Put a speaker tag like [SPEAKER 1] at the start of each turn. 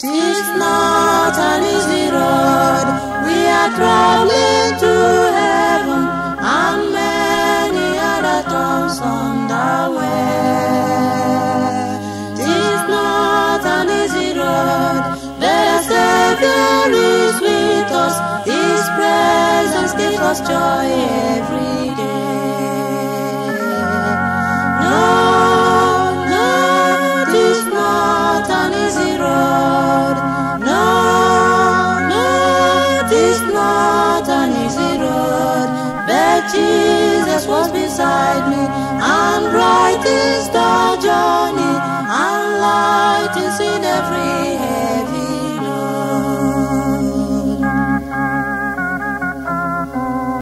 [SPEAKER 1] Tis not an easy road, we are traveling to heaven, and many other thoughts on the way. Tis not an easy road, the Savior is with us, His presence gives us joy. Jesus was beside me, and bright is